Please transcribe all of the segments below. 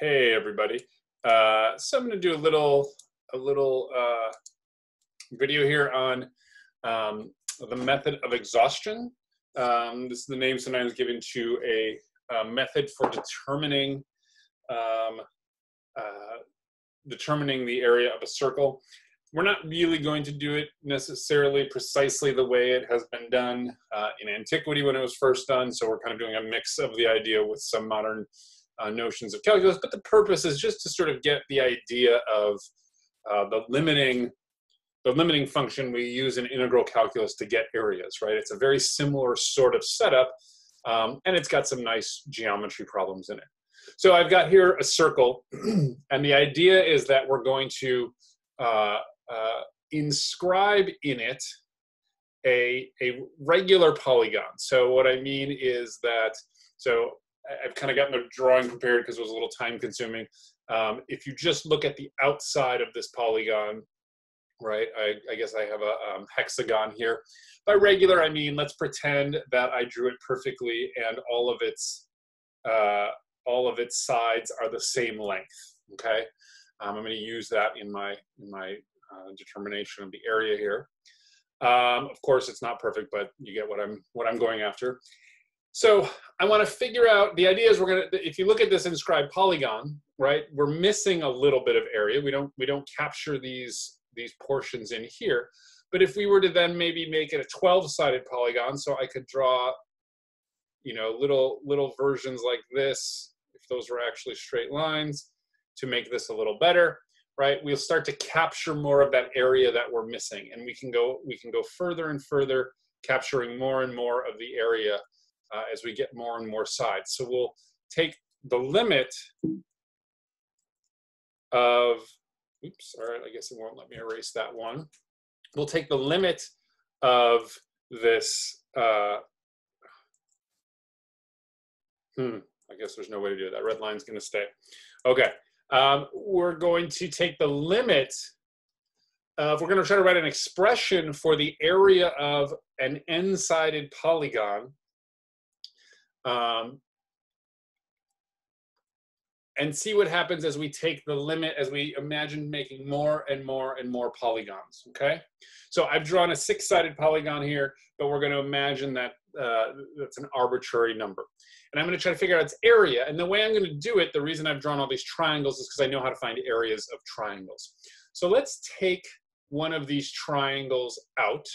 Hey everybody. Uh, so I'm going to do a little a little uh, video here on um, the method of exhaustion. Um, this is the name sometimes given to a, a method for determining um, uh, determining the area of a circle. We're not really going to do it necessarily precisely the way it has been done uh, in antiquity when it was first done. So we're kind of doing a mix of the idea with some modern uh, notions of calculus, but the purpose is just to sort of get the idea of uh, the limiting the limiting function we use in integral calculus to get areas, right? It's a very similar sort of setup, um, and it's got some nice geometry problems in it. So I've got here a circle, and the idea is that we're going to uh, uh, inscribe in it a, a regular polygon. So what I mean is that, so I've kind of gotten a drawing prepared because it was a little time consuming. Um, if you just look at the outside of this polygon, right, I, I guess I have a um, hexagon here. By regular, I mean, let's pretend that I drew it perfectly and all of its, uh, all of its sides are the same length, okay? Um, I'm gonna use that in my, in my uh, determination of the area here. Um, of course, it's not perfect, but you get what I'm, what I'm going after. So I want to figure out, the idea is we're going to, if you look at this inscribed polygon, right, we're missing a little bit of area. We don't, we don't capture these, these portions in here. But if we were to then maybe make it a 12 sided polygon, so I could draw, you know, little, little versions like this, if those were actually straight lines to make this a little better, right? We'll start to capture more of that area that we're missing. And we can go, we can go further and further capturing more and more of the area uh, as we get more and more sides. So we'll take the limit of, oops, all right, I guess it won't let me erase that one. We'll take the limit of this, uh, hmm, I guess there's no way to do it. that. Red line's gonna stay. Okay, um, we're going to take the limit of, we're gonna try to write an expression for the area of an n-sided polygon um, and see what happens as we take the limit, as we imagine making more and more and more polygons, okay? So I've drawn a six-sided polygon here, but we're gonna imagine that uh, that's an arbitrary number. And I'm gonna try to figure out its area, and the way I'm gonna do it, the reason I've drawn all these triangles is because I know how to find areas of triangles. So let's take one of these triangles out,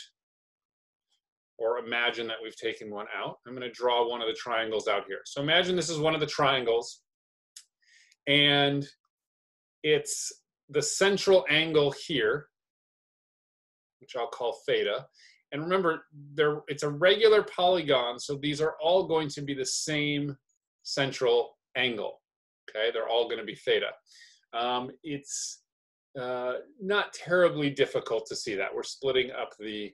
or imagine that we've taken one out. I'm going to draw one of the triangles out here. So imagine this is one of the triangles, and it's the central angle here, which I'll call theta. And remember, there it's a regular polygon, so these are all going to be the same central angle. Okay, they're all going to be theta. Um, it's uh, not terribly difficult to see that. We're splitting up the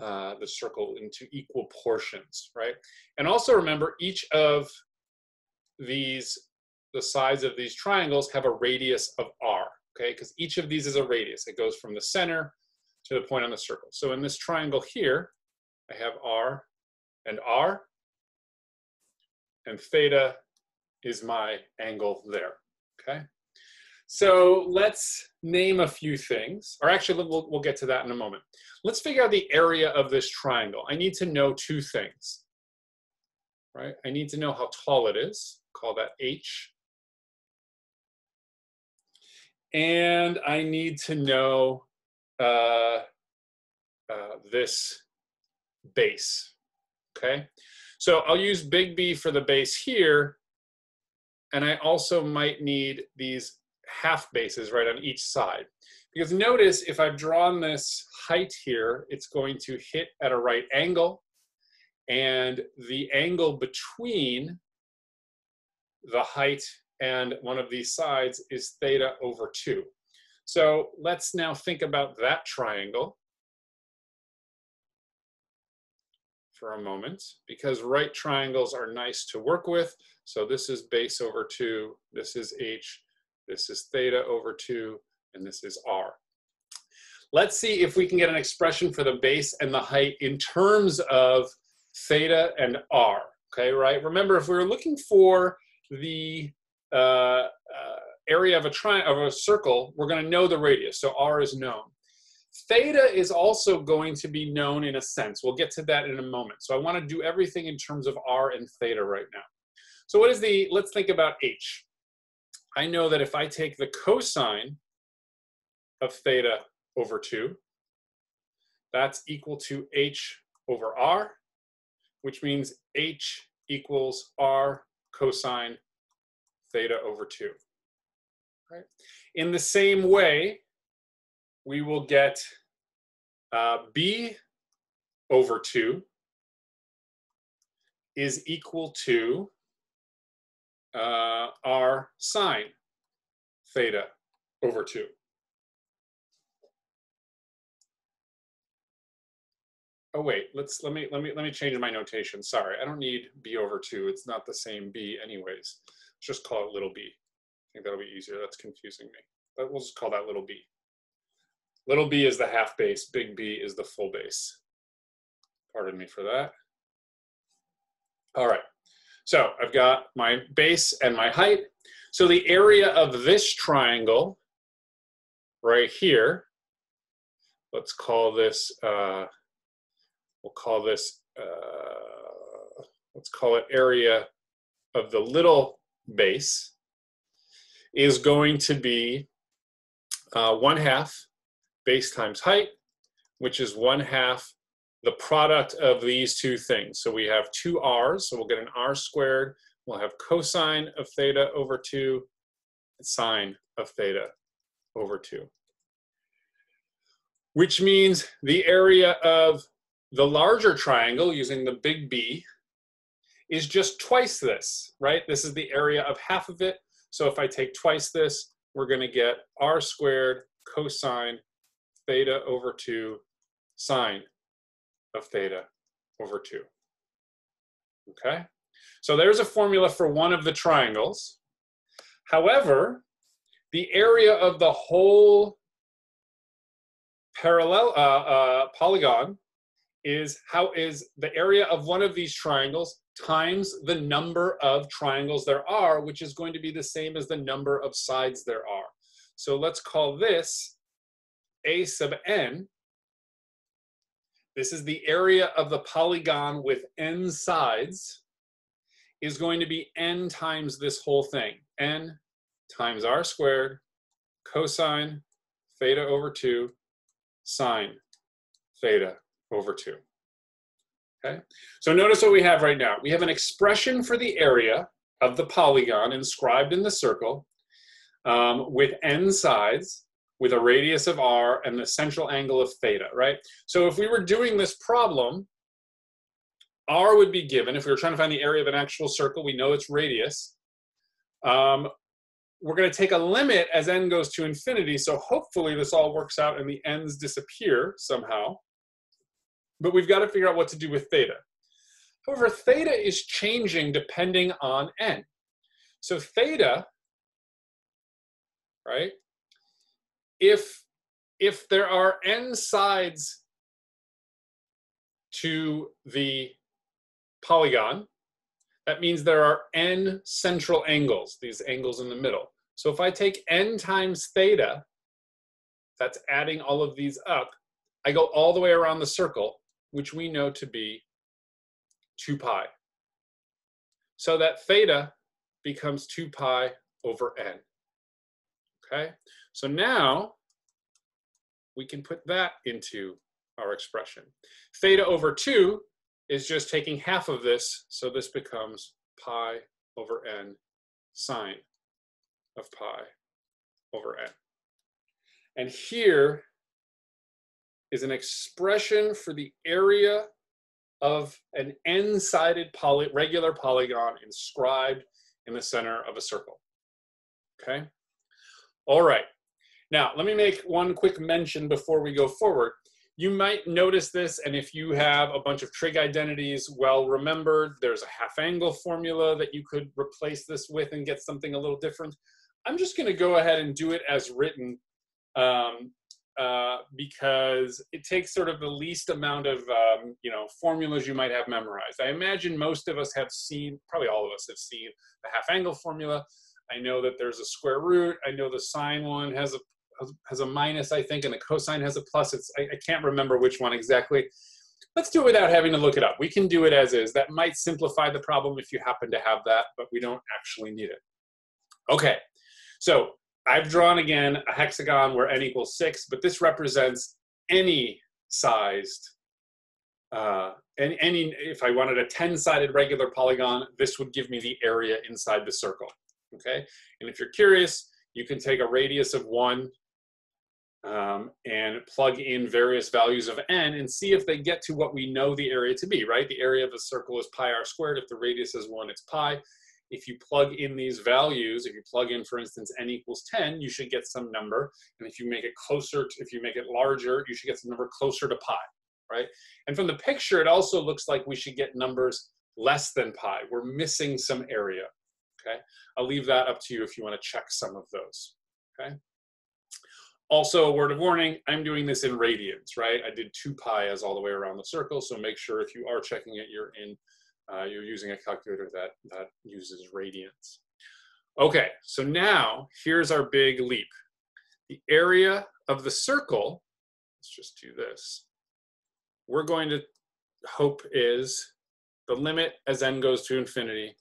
uh, the circle into equal portions, right? And also remember each of these, the sides of these triangles have a radius of r, okay? Because each of these is a radius. It goes from the center to the point on the circle. So in this triangle here, I have r and r, and theta is my angle there, okay? So let's name a few things, or actually we'll, we'll get to that in a moment. Let's figure out the area of this triangle. I need to know two things, right? I need to know how tall it is, call that h. And I need to know uh, uh, this base, okay? So I'll use big B for the base here, and I also might need these half bases right on each side. Because notice if I've drawn this height here, it's going to hit at a right angle and the angle between the height and one of these sides is theta over 2. So let's now think about that triangle for a moment because right triangles are nice to work with. So this is base over 2, this is h, this is theta over 2, and this is r. Let's see if we can get an expression for the base and the height in terms of theta and r, okay, right? Remember, if we were looking for the uh, uh, area of a tri of a circle, we're going to know the radius. So r is known. Theta is also going to be known in a sense. We'll get to that in a moment. So I want to do everything in terms of r and theta right now. So what is the, let's think about h. I know that if I take the cosine of theta over 2, that's equal to h over r, which means h equals r cosine theta over 2. Right? In the same way, we will get uh, b over 2 is equal to uh, r sine theta over 2. Oh wait, let's let me let me let me change my notation. Sorry, I don't need b over 2. It's not the same b anyways. Let's just call it little b. I think that'll be easier. That's confusing me. But we'll just call that little b. Little b is the half base, big B is the full base. Pardon me for that. All right, so I've got my base and my height. So the area of this triangle right here, let's call this, uh, we'll call this, uh, let's call it area of the little base, is going to be uh, one half base times height, which is one half the product of these two things. So we have two r's, so we'll get an r squared. We'll have cosine of theta over 2 and sine of theta over 2. Which means the area of the larger triangle, using the big B, is just twice this, right? This is the area of half of it. So if I take twice this, we're going to get r squared cosine theta over 2 sine of theta over 2. Okay? So there's a formula for one of the triangles. However, the area of the whole parallel uh, uh, polygon is how is the area of one of these triangles times the number of triangles there are, which is going to be the same as the number of sides there are. So let's call this a sub n. This is the area of the polygon with n sides is going to be n times this whole thing. n times r squared cosine theta over 2 sine theta over 2. Okay, so notice what we have right now. We have an expression for the area of the polygon inscribed in the circle um, with n sides with a radius of r and the central angle of theta, right? So if we were doing this problem, r would be given, if we were trying to find the area of an actual circle, we know its radius. Um, we're going to take a limit as n goes to infinity, so hopefully this all works out and the n's disappear somehow. But we've got to figure out what to do with theta. However, theta is changing depending on n. So theta, right, if if there are n sides to the polygon, that means there are n central angles, these angles in the middle. So if I take n times theta, that's adding all of these up, I go all the way around the circle, which we know to be 2 pi. So that theta becomes 2 pi over n. Okay, so now we can put that into our expression. Theta over 2 is just taking half of this, so this becomes pi over n sine of pi over n. And here is an expression for the area of an n-sided poly regular polygon inscribed in the center of a circle. Okay? All right. Now, let me make one quick mention before we go forward. You might notice this, and if you have a bunch of trig identities well remembered, there's a half angle formula that you could replace this with and get something a little different. I'm just going to go ahead and do it as written um, uh, because it takes sort of the least amount of um, you know formulas you might have memorized. I imagine most of us have seen, probably all of us have seen the half angle formula. I know that there's a square root. I know the sine one has a has a minus, I think, and the cosine has a plus. It's I, I can't remember which one exactly. Let's do it without having to look it up. We can do it as is. That might simplify the problem if you happen to have that, but we don't actually need it. Okay, so I've drawn again a hexagon where n equals six, but this represents any sized, uh, any, any, if I wanted a 10-sided regular polygon, this would give me the area inside the circle, okay? And if you're curious, you can take a radius of one um, and plug in various values of n and see if they get to what we know the area to be, right? The area of a circle is pi r squared. If the radius is one, it's pi. If you plug in these values, if you plug in, for instance, n equals 10, you should get some number. And if you make it closer, to, if you make it larger, you should get some number closer to pi, right? And from the picture, it also looks like we should get numbers less than pi. We're missing some area, okay? I'll leave that up to you if you want to check some of those, okay? Also, a word of warning, I'm doing this in radians, right? I did 2 pi as all the way around the circle, so make sure if you are checking it, you're in, uh, you're using a calculator that, that uses radians. Okay, so now here's our big leap. The area of the circle, let's just do this. We're going to hope is the limit as n goes to infinity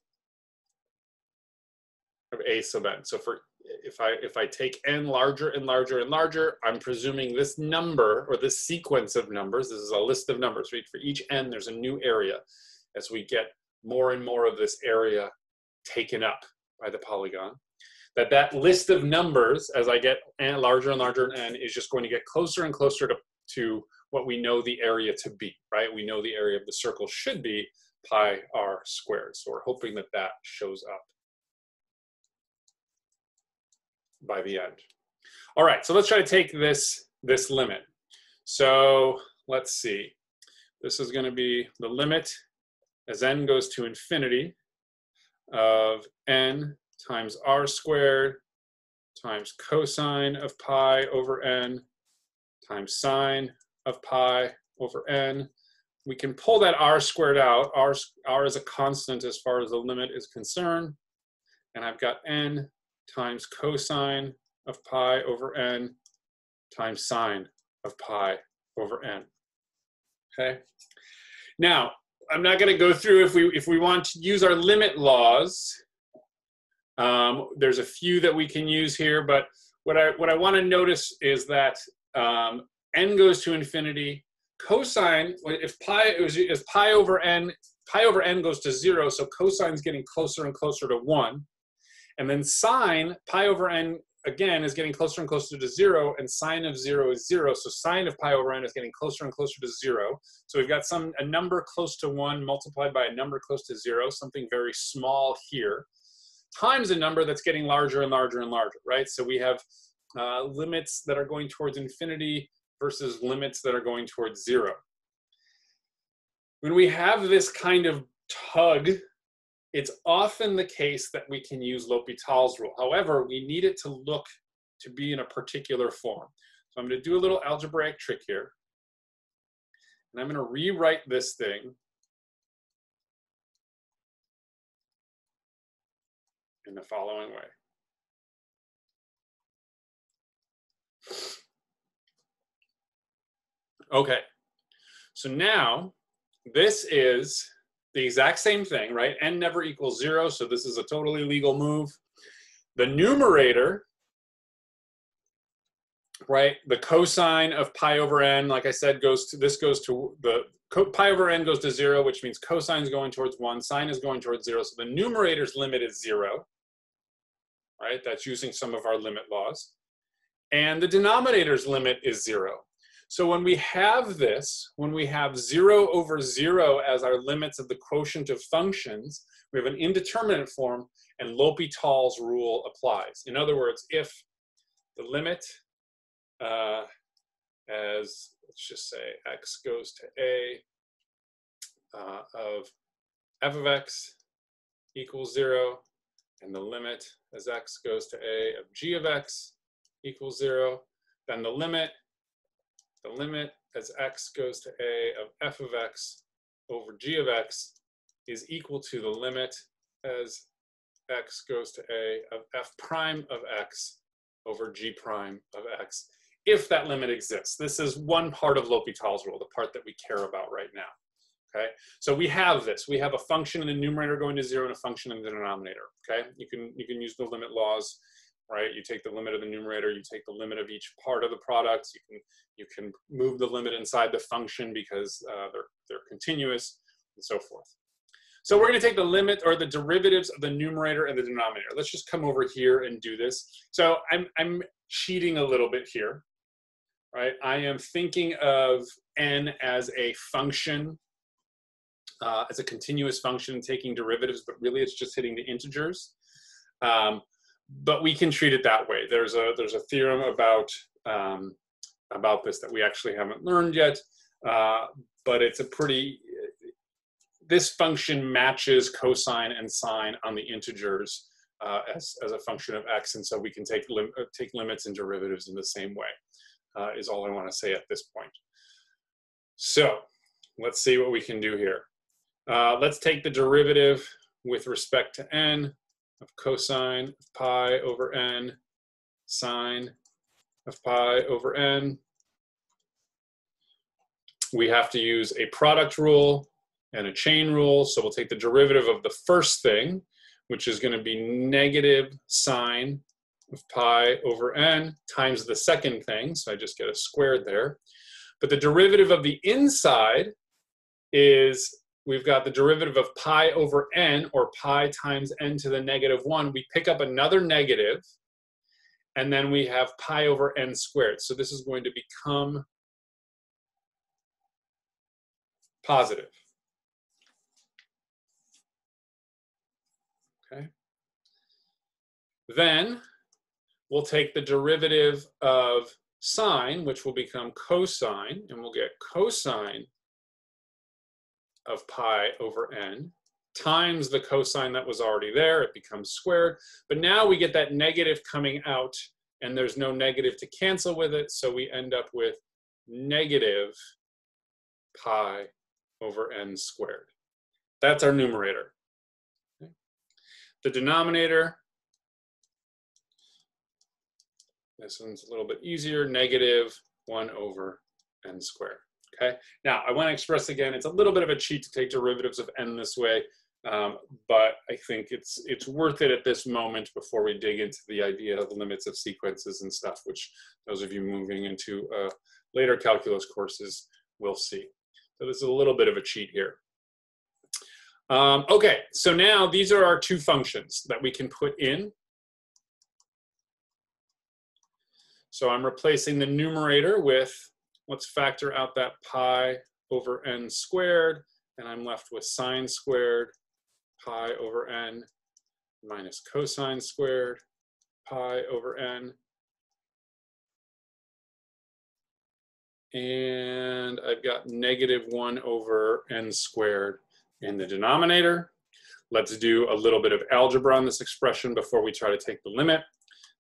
of a sub n. So for if I if I take n larger and larger and larger, I'm presuming this number or this sequence of numbers, this is a list of numbers, right? For each n, there's a new area as we get more and more of this area taken up by the polygon. That that list of numbers, as I get n larger and larger and n, is just going to get closer and closer to, to what we know the area to be, right? We know the area of the circle should be pi r squared. So we're hoping that that shows up by the end. All right, so let's try to take this, this limit. So let's see. This is going to be the limit as n goes to infinity of n times r squared times cosine of pi over n times sine of pi over n. We can pull that r squared out. R, r is a constant as far as the limit is concerned. And I've got n times cosine of pi over n times sine of pi over n. Okay. Now, I'm not going to go through if we if we want to use our limit laws. Um, there's a few that we can use here, but what I what I want to notice is that um, n goes to infinity. Cosine, if pi if pi over n, pi over n goes to zero, so cosine is getting closer and closer to one. And then sine, pi over n, again, is getting closer and closer to zero, and sine of zero is zero. So sine of pi over n is getting closer and closer to zero. So we've got some a number close to one multiplied by a number close to zero, something very small here, times a number that's getting larger and larger and larger, right? So we have uh, limits that are going towards infinity versus limits that are going towards zero. When we have this kind of tug it's often the case that we can use L'Hopital's rule. However, we need it to look to be in a particular form. So I'm going to do a little algebraic trick here. And I'm going to rewrite this thing in the following way. Okay, so now this is the exact same thing, right? n never equals zero, so this is a totally legal move. The numerator, right, the cosine of pi over n, like I said, goes to, this goes to, the pi over n goes to zero, which means cosine is going towards one, sine is going towards zero, so the numerator's limit is zero, right? That's using some of our limit laws. And the denominator's limit is zero. So when we have this, when we have zero over zero as our limits of the quotient of functions, we have an indeterminate form and L'Hopital's rule applies. In other words, if the limit uh, as, let's just say x goes to a uh, of f of x equals zero, and the limit as x goes to a of g of x equals zero, then the limit the limit as x goes to a of f of x over g of x is equal to the limit as x goes to a of f prime of x over g prime of x, if that limit exists. This is one part of L'Hopital's rule, the part that we care about right now. Okay, so we have this. We have a function in the numerator going to zero and a function in the denominator. Okay, you can you can use the limit laws, right? You take the limit of the numerator, you take the limit of each part of the products. You can you can move the limit inside the function because uh, they're they're continuous and so forth. So we're going to take the limit or the derivatives of the numerator and the denominator. Let's just come over here and do this. So I'm I'm cheating a little bit here, right? I am thinking of n as a function uh, as a continuous function taking derivatives, but really it's just hitting the integers. Um, but we can treat it that way. There's a there's a theorem about um, about this that we actually haven't learned yet, uh, but it's a pretty this function matches cosine and sine on the integers uh, as, as a function of x, and so we can take lim uh, take limits and derivatives in the same way. Uh, is all I want to say at this point. So let's see what we can do here. Uh, let's take the derivative with respect to n of cosine of pi over n sine of pi over n. We have to use a product rule and a chain rule. So we'll take the derivative of the first thing, which is going to be negative sine of pi over n times the second thing. So I just get a squared there. But the derivative of the inside is we've got the derivative of pi over n, or pi times n to the negative 1. We pick up another negative, and then we have pi over n squared. So this is going to become positive. Okay. Then we'll take the derivative of sine, which will become cosine, and we'll get cosine of pi over n times the cosine that was already there. It becomes squared. But now we get that negative coming out, and there's no negative to cancel with it, so we end up with negative pi over n squared. That's our numerator. The denominator, this one's a little bit easier, negative 1 over n squared. Okay. Now I want to express again, it's a little bit of a cheat to take derivatives of n this way, um, but I think it's it's worth it at this moment before we dig into the idea of limits of sequences and stuff, which those of you moving into uh, later calculus courses will see. So this is a little bit of a cheat here. Um, okay, so now these are our two functions that we can put in. So I'm replacing the numerator with let's factor out that pi over n squared, and I'm left with sine squared pi over n minus cosine squared pi over n. And I've got negative 1 over n squared in the denominator. Let's do a little bit of algebra on this expression before we try to take the limit.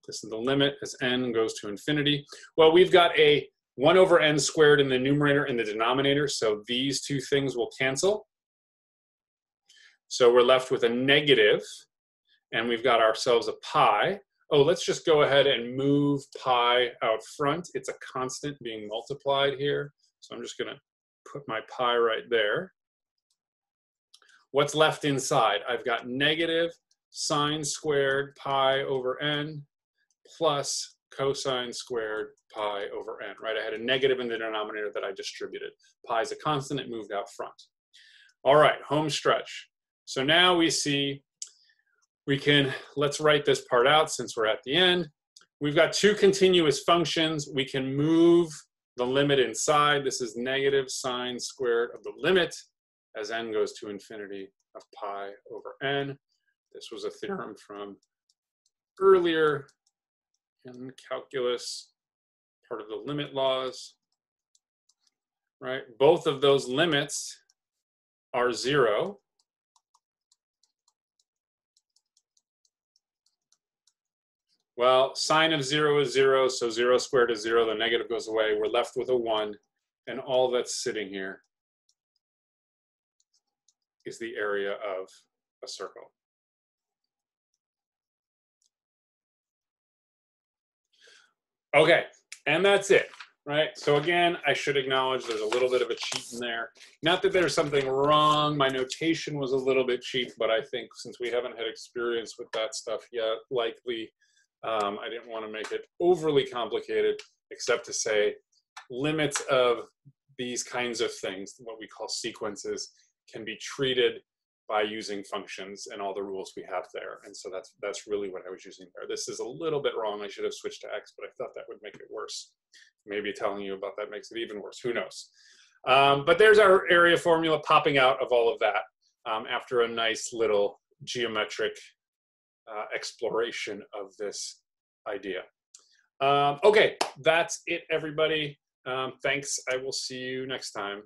This is the limit as n goes to infinity. Well, we've got a 1 over n squared in the numerator and the denominator, so these two things will cancel. So we're left with a negative, and we've got ourselves a pi. Oh, let's just go ahead and move pi out front. It's a constant being multiplied here. So I'm just going to put my pi right there. What's left inside? I've got negative sine squared pi over n plus cosine squared pi over n, right? I had a negative in the denominator that I distributed. Pi is a constant, it moved out front. All right, home stretch. So now we see, we can, let's write this part out since we're at the end. We've got two continuous functions. We can move the limit inside. This is negative sine squared of the limit as n goes to infinity of pi over n. This was a theorem from earlier calculus, part of the limit laws, right? Both of those limits are zero. Well, sine of zero is zero, so zero squared is zero, the negative goes away. We're left with a one, and all that's sitting here is the area of a circle. Okay, and that's it, right? So again, I should acknowledge there's a little bit of a cheat in there. Not that there's something wrong. My notation was a little bit cheap, but I think since we haven't had experience with that stuff yet, likely um, I didn't want to make it overly complicated, except to say limits of these kinds of things, what we call sequences, can be treated by using functions and all the rules we have there. And so that's that's really what I was using there. This is a little bit wrong. I should have switched to X, but I thought that would make it worse. Maybe telling you about that makes it even worse. Who knows? Um, but there's our area formula popping out of all of that um, after a nice little geometric uh, exploration of this idea. Um, okay, that's it, everybody. Um, thanks. I will see you next time.